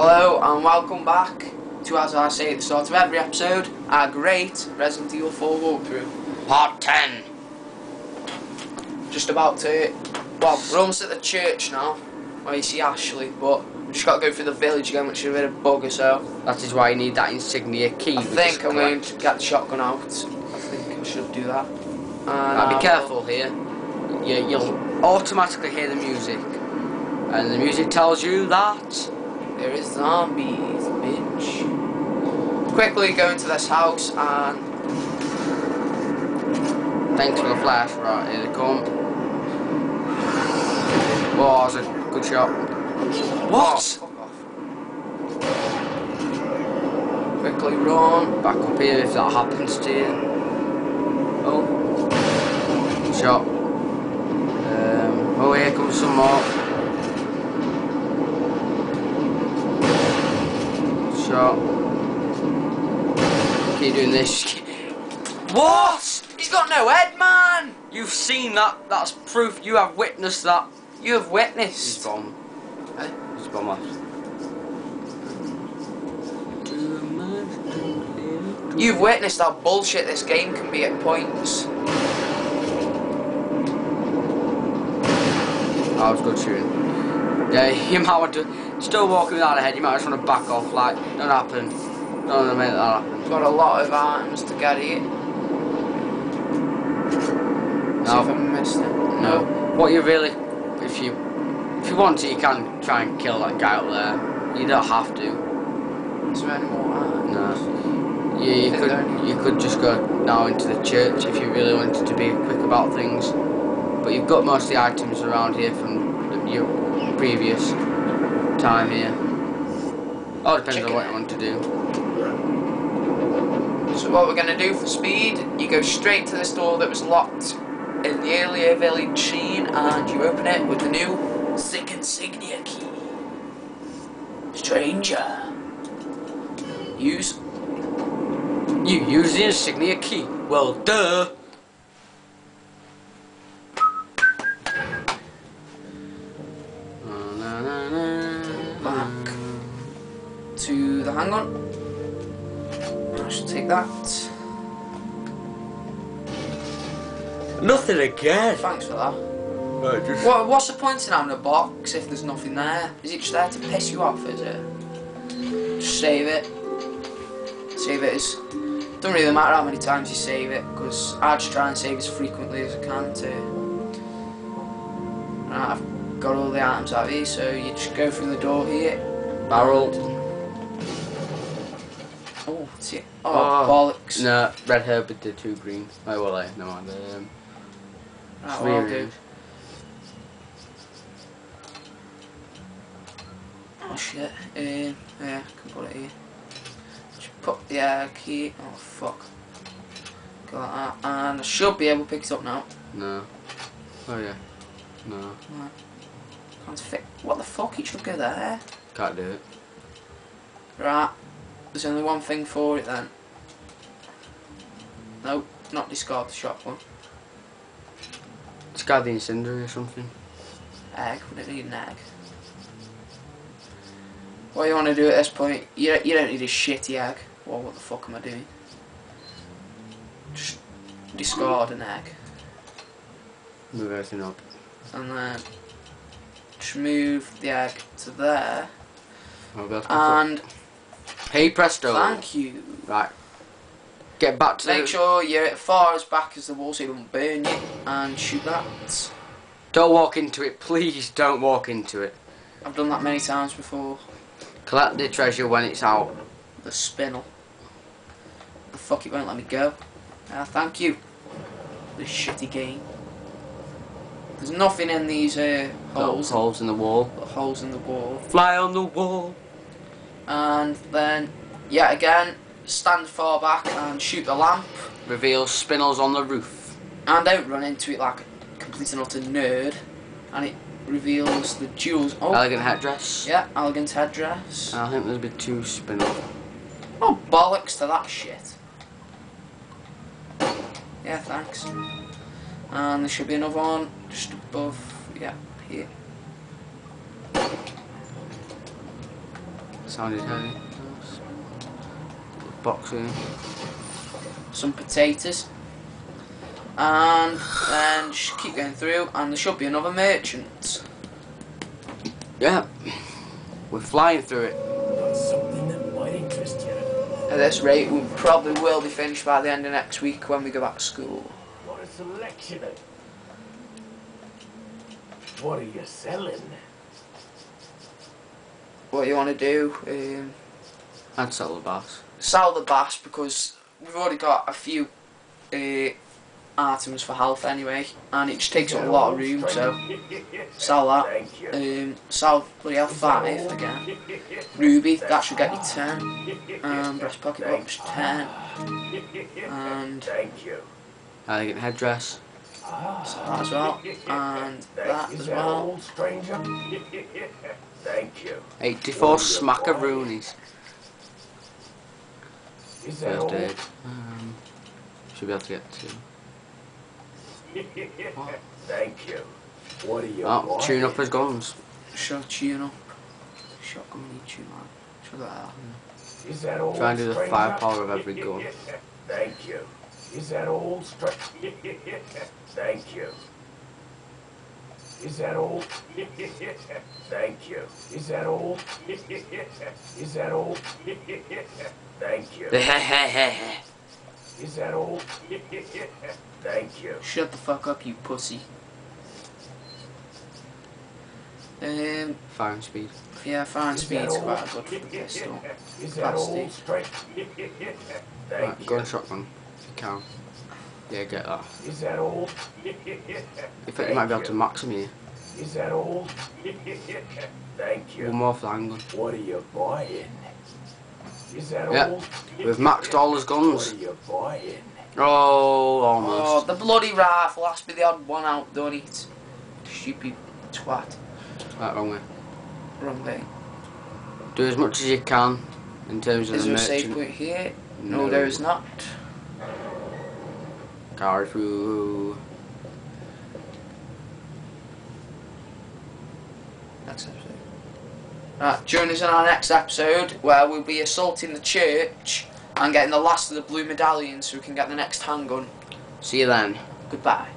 Hello and welcome back to, as I say at the start of every episode, our great Resident Evil 4 walkthrough. Part 10. Just about to, well, we're almost at the church now, where you see Ashley, but we just got to go through the village again, which is a bit of a bugger, so That is why you need that insignia key. I think I'm going to get the shotgun out. I think I should do that. And Now be uh, careful here. You, you'll automatically hear the music. And the music tells you that. There is zombies, bitch. Quickly go into this house and Thanks for the flash. Right, here they come. Oh, that was a good shot. Oh, What? fuck off. Quickly run. Back up here if that happens to you. Oh, Shot. Um, oh, here comes some more. Shot. Keep doing this. what? He's got no head, man. You've seen that. That's proof. You have witnessed that. You have witnessed. He's bomb. Eh? He's bomb off. You've witnessed how bullshit this game can be at points. That was good shooting. Yeah, you might want to. Still walking without a head. You might just want to back off. Like, don't happen. Want to make that happen. Got a lot of items to get here. See if I No. missed it. No. What you really, if you, if you want to, you can try and kill that guy up there. You don't have to. Is there any more items? No. You, you could, you could just go now into the church if you really wanted to be quick about things. But you've got most of the items around here from your previous time here. Oh, depends Chicken. on what you want to do. So what we're going to do for speed, you go straight to this door that was locked in the earlier village scene and you open it with the new Sick Insignia key. Stranger. Use. You use the insignia key. Well, duh. Oh, Back. To the hang on. I should take that. Nothing again. Thanks for that. Right, just What, what's the point in having a box if there's nothing there? Is it just there to piss you off, is it? Just save it. Save it as... Don't really matter how many times you save it, because I just try and save as frequently as I can too. Right, I've got all the items out here, so you just go through the door here. barrel. Oh, what's it? Oh, bollocks. No, red herb with the two greens. Oh, well, I no mind. Um, Right, well, I'll do. Sweet. Oh shit. Um, yeah, I can put it here. Just put the egg here. Oh fuck. Got that. And I should be able to pick it up now. no. Oh yeah. No, Can't fit. What the fuck? It should go there. can't do it. Right. There's only one thing for it then. Nope, not discard the shotgun. Discard the incendiary or something. Egg. We don't need an egg. What you want to do at this point? You don't, you don't need a shitty egg. Well, what the fuck am I doing? Just discard an egg. Move everything up. and then just move the egg to there I'll be able to pick up. and Hey presto. thank you Right. Get back to make sure you're as far as back as the wall so it doesn't burn you and shoot that Don't walk into it, please. Don't walk into it. I've done that many times before Collect the treasure when it's out. the spinel the fuck it won't let me go ah thank you this shitty game there's nothing in these uh, holes Holes in the wall. holes in the wall Fly on the wall. and then yet again stand far back and shoot the lamp Reveal spinels on the roof. and don't run into it like a complete and utter nerd. And it reveals the jewels. Oh, Elegant headdress. yeah, elegant headdress. I think there's a bit too spinels. Oh, bollocks to that shit. Yeah, thanks. And there should be another one just above, yeah, here. Sounded heavy. Boxing. some potatoes, and then just keep going through, and there should be another merchant. Yeah. We're flying through it. Got something that might interest you. At this rate, we probably will be finished by the end of next week when we go back to school. What a selection. What are you selling? What you want to do? Um, I'd sell the bass. Sell the bass because we've already got a few uh, items for health anyway, and it just takes up a lot of room. So sell that. Um, sell bloody hell five again. Ruby, that should get you ten. Um, brass pocket watch ten, and Thank you. Elegant headdress. sell that as well, and that as well. old stranger? Thank you. 84 smackaroonies. Is that First aid. Um, should be able to get two. Thank you. What are you Oh, buying? tune up his guns. Shot tune up. Shotgun need tune up. Should that happen? Is that old Try and do the firepower of every gun. Thank you. Is that old stranger? Thank you. Is that old? Thank you. Is that old? Is that old? Thank you. Is that old? Thank you. Shut the fuck up, you pussy. Um, Firing speed. yeah, fire Is speed's that quite good for the pistol. Is that old Capacity. stranger? Right, Thank go you. on shotgun. If you can. Yeah, get that. Is that old? In fact, you might be able to max him here. Is that old? Thank you. One you. more for the. What are you buying? Is that Yeah, old? We've maxed all his What are you buying? Oh, almost. Oh, the bloody rifle has to be the odd one out, don't it? Stupid twat. Right, wrong way. Wrong way. Do as much as you can in terms of Is the there a save point here? No, there is not. Through. Next episode. Right, join us in our next episode where we'll be assaulting the church and getting the last of the blue medallions so we can get the next handgun. See you then. Goodbye.